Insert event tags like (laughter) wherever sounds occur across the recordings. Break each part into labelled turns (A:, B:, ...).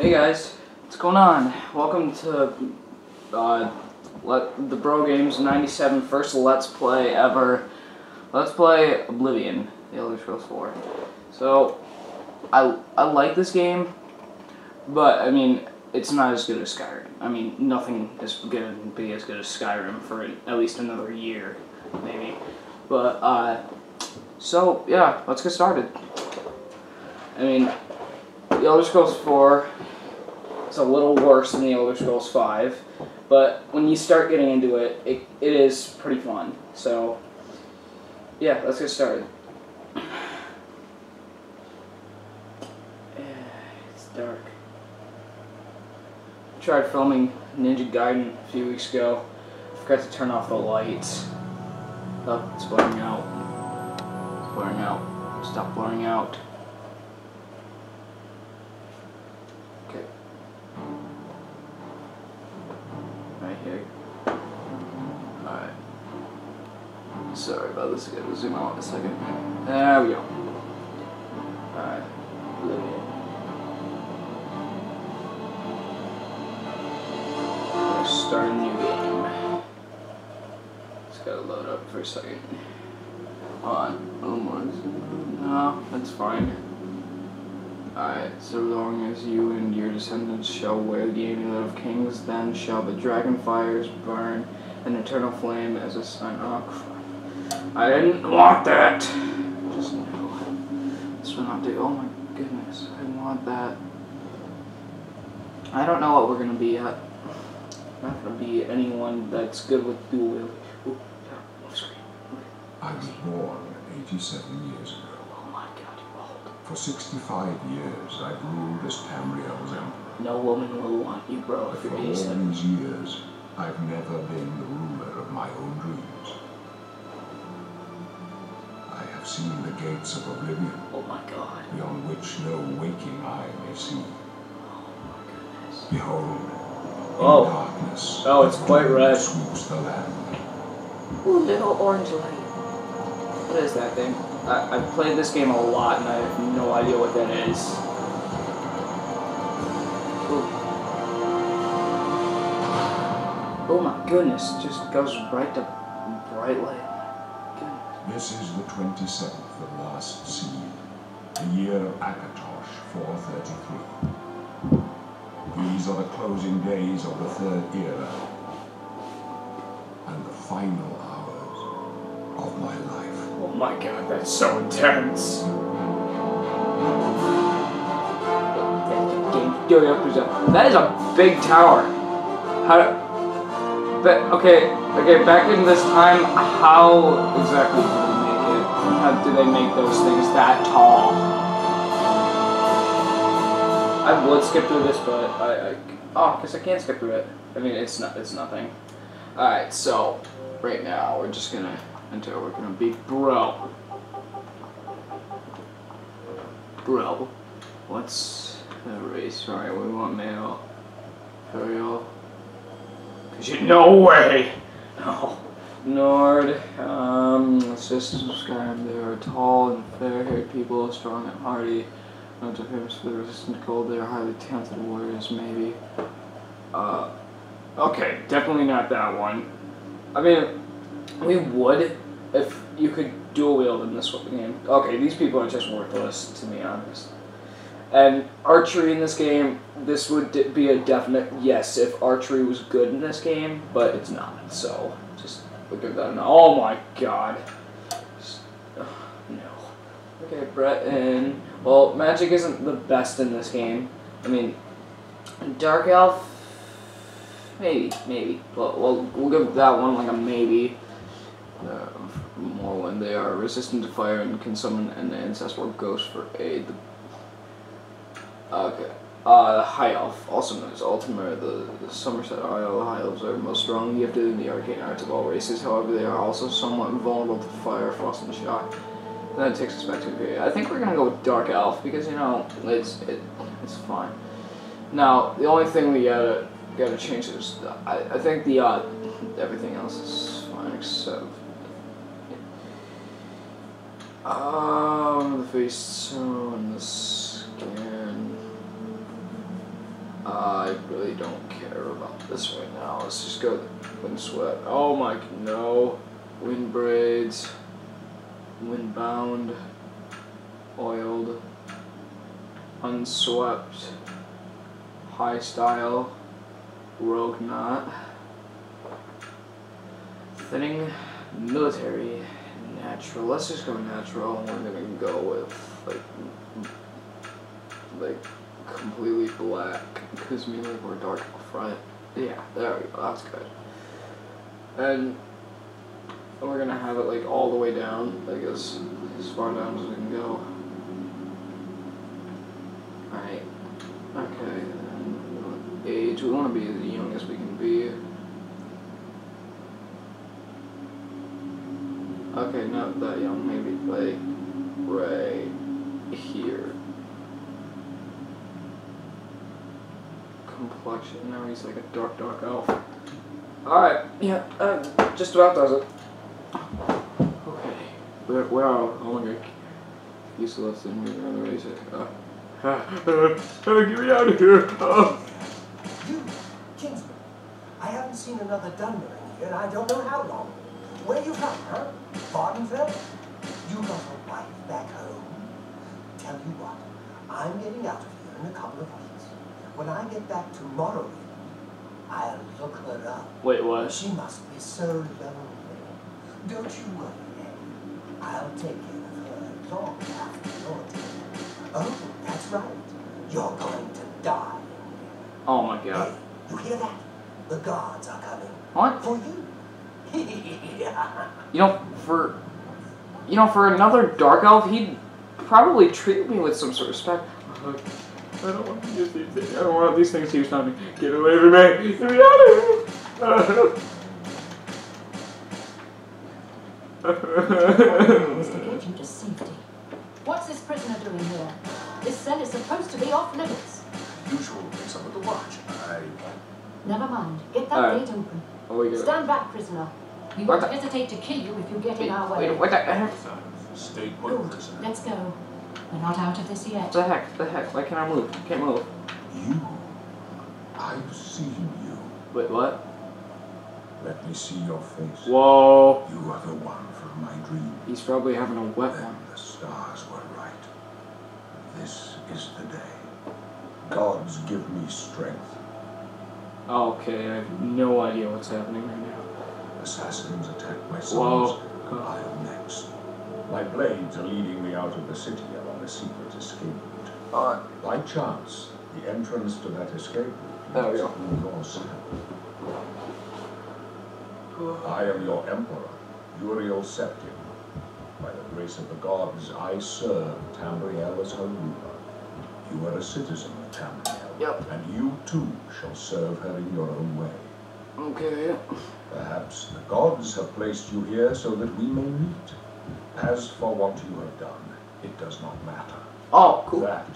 A: Hey guys, what's going on? Welcome to uh, let the Bro Games 97 first Let's Play ever. Let's play Oblivion, The Elder Scrolls 4. So, I, I like this game, but I mean, it's not as good as Skyrim. I mean, nothing is going to be as good as Skyrim for at least another year, maybe. But, uh, so, yeah, let's get started. I mean, The Elder Scrolls 4 is a little worse than The Elder Scrolls 5, but when you start getting into it, it, it is pretty fun. So, yeah, let's get started. (sighs) It's dark. I tried filming Ninja Gaiden a few weeks ago. Forgot to turn off the lights. Oh, it's blurring out. It's blurring out. Stop blurring out. Sorry about this. I gotta zoom out a second. There we go. Alright. Start a new game. Just gotta load up for a second. Hold on. A little more. No, that's fine. Alright, so long as you and your descendants shall wear the amulet of kings, then shall the dragon fires burn an eternal flame as a sign. Oh. I didn't want that! Just no. This will not do. Oh my goodness, I didn't want that. I don't know what we're gonna be at. I'm Not gonna be anyone that's good with dual. Ooh, yeah, oh, off screen.
B: I was born 87 years ago.
A: Oh my god, you're old.
B: For 65 years, I've ruled as Tamriel's emperor.
A: No woman will want you, bro, if
B: for
A: you're
B: all these years, I've never been the ruler of my own dreams. I seen the gates of oblivion,
A: Oh my god.
B: beyond which no waking eye may see.
A: Oh my goodness.
B: Behold,
A: Oh.
B: in darkness,
A: Oh, it's quite
B: doom
A: red.
B: swoops the land.
A: Ooh, little orange light. What is that thing? I, I've played this game a lot and I have no idea what that is. Ooh. Oh my goodness, it just goes right to bright light.
B: This is the 27th of last seed, the year of Akatosh 433. These are the closing days of the third era, and the final hours of my life.
A: Oh my god, that's so intense. That is a big tower. How? But okay, okay. Back in this time, how exactly do they make it? How do they make those things that tall? I would skip through this, but I, I oh, cause I can't skip through it. I mean, it's not, it's nothing. All right, so right now we're just gonna enter. We're gonna be bro. Bro, what's the race? Alright, we want male. Imperial. No way! No. Nord, um, let's just subscribe. They are tall and fair haired people, strong and hardy. Not too famous for the resistant cold, they are highly talented warriors, maybe. Uh, okay, definitely not that one. I mean, we would if you could dual wield in this game. Okay, these people are just worthless, to be honest. And archery in this game, this would be a definite yes if archery was good in this game, but it's not. So just look at that. Oh my god. No. Okay, Breton well, magic isn't the best in this game. I mean, dark elf. Maybe, maybe. Well, we'll, we'll give that one like a maybe. Uh, more when they are resistant to fire and can summon an ancestral ghost for aid. Okay. Uh, High Elf, also known as Altmer, the, the Summerset Isle High Elves are most strongly gifted in the arcane arts of all races. However, they are also somewhat vulnerable to fire, frost, and shock. And that takes us back to the Imperial. I think we're gonna go with Dark Elf because you know it's it, it's fine. Now the only thing we gotta gotta change is I, I think the uh, everything else is fine except Um, the face tone, the skin. I really don't care about this right now. Let's just go wind sweat. Oh my no. Wind braids. Wind bound. Oiled. Unswept. High style. Rogue knot. Thinning. Military. Natural. Let's just go natural. We're gonna go with like like completely black because me like we're dark front. Yeah, there we go. That's good. And we're gonna have it like all the way down, like as as far down as we can go. Alright. Okay. Then age. We want to be as young as we can be. Okay, not that young. Maybe like right here. Complexion. Now he's like a dark, dark elf. Alright, yeah, uh, just about does it. Okay, where, where are oh my god. Useless and we're gonna raise it. Uh, uh, (laughs) uh, get me out of here! Uh. (laughs)
C: You, Kingsman, I haven't seen another Dunmer in here, and I don't know how long. Where you from, huh? Vvardenfell? You got a wife back home? Tell you what, I'm getting out of here in a couple of weeks. When I get back tomorrow, I'll look her up.
A: Wait, what?
C: She must be so lonely. Don't you worry, Ed. I'll take care of her long after you're. Oh, that's right. You're going to die.
A: Oh my
C: Hey,
A: god.
C: you hear that? The guards are coming.
A: What?
C: For you. (laughs)
A: You know, for you know, for another dark elf, he'd probably treat me with some sort of respect. Uh-huh. I don't want to use these things. I don't want these things to use on me. Get away from me! Get me out of here!
D: get safety. What's this prisoner doing here? This cell is supposed to be off limits.
E: Usual place under the watch. I.
D: Never mind. Get that
A: Alright.
D: gate open.
A: oh, we.
D: Stand back, prisoner. We won't hesitate to kill you if you get in our way.
A: wait, what the heck?
E: Stay put, prisoner.
D: Let's go. We're not out of this yet.
A: The heck? The heck? Why can't I move? I Can't move.
B: You. I've seen you.
A: Wait, what?
B: Let me see your face.
A: Whoa.
B: You are the one from my dream.
A: He's probably having a wet
B: Then
A: one.
B: the stars were right. This is the day. Gods give me strength.
A: Okay, I have no idea what's happening right now.
B: Assassins attack my sons.
A: Whoa.
B: sons. I am next. My blades are leading me out of the city along a secret escape route. By chance, the entrance to that escape route
A: There
B: leads through your cell. I am your emperor, Uriel Septim. By the grace of the gods, I serve Tamriel as her ruler. You are a citizen of Tamriel.
A: Yep.
B: And you too shall serve her in your own way.
A: Okay.
B: Perhaps the gods have placed you here so that we may meet. As for what you have done, it does not matter.
A: Oh, cool.
B: That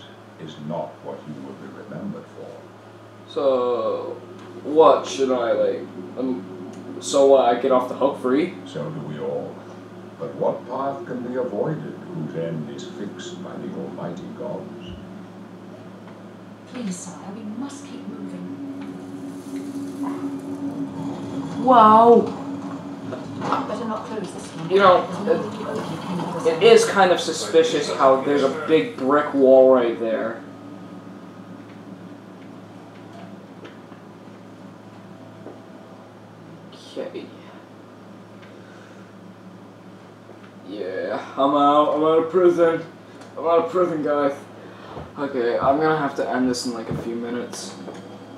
B: is not what you will be remembered for.
A: So, what should I like? Um, so what? I get off the hook free?
B: So do we all. But what path can be avoided whose end is fixed by the almighty gods?
D: Please, sire, we must keep moving.
A: Wow.
D: Better not close this one.
A: You know,
D: There's no way to open it
A: is kind of suspicious how there's a big brick wall right there. Okay. Yeah, I'm out. I'm out of prison. I'm out of prison, guys. Okay, I'm gonna have to end this in like a few minutes.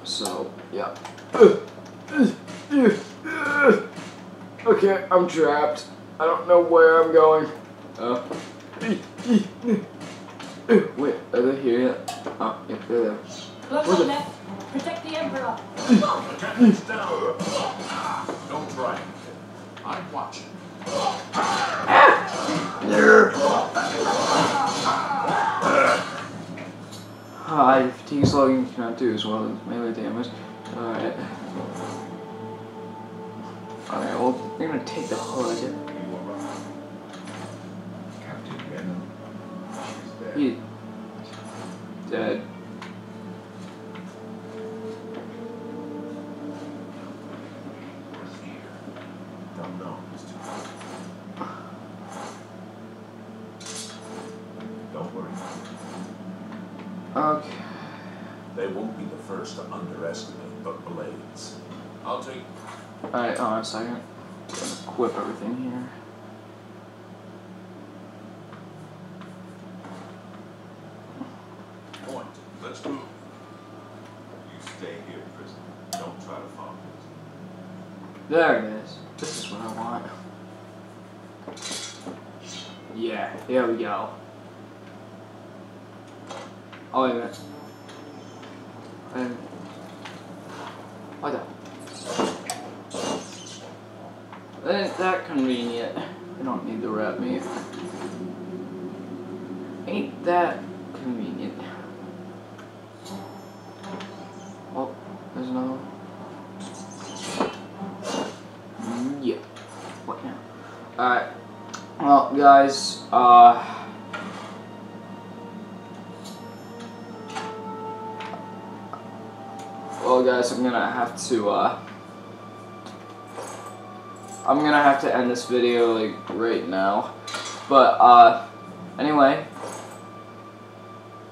A: So, yeah. (coughs) Okay, I'm trapped. I don't know where I'm going. Uh. Wait, are they here yet? Oh, yep, they're there. The-
D: on left. Protect the Emperor.
E: Attendants down. Don't try. I'm watching.
A: Hi, fatigue slugging cannot do as well as melee damage. Alright. Alright, well, we're gonna take the hood.
B: You arrive. Captain Venom is there.
A: He dead.
E: They won't be the first to underestimate the blades. I'll take
A: Alright, hold on a second. Equip everything here.
E: point. Let's move.
F: You stay here, prisoner. Don't try to follow us.
A: There it is. This is what I want. Yeah, there we go. Oh, wait a minute. Wait a minute. What the? Ain't that convenient. I don't need the rat meat. Ain't that convenient. Oh, there's another one. Mm, Yeah. What now? Alright. Well, guys, uh. Guys, I'm gonna have to, uh. I'm gonna have to end this video, like, right now. But, uh. Anyway.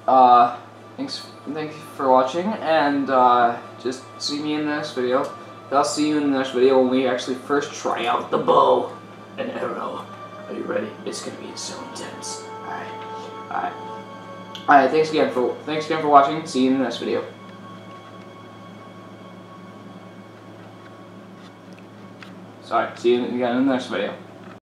A: Uh. Thanks, thank you for watching, and, uh. Just see me in the next video. I'll see you in the next video when we actually first try out the bow and arrow. Are you ready? It's gonna be so intense. Alright. Alright. Alright, thanks again for thanks again for watching. See you in the next video. Sorry, see you again in the next video.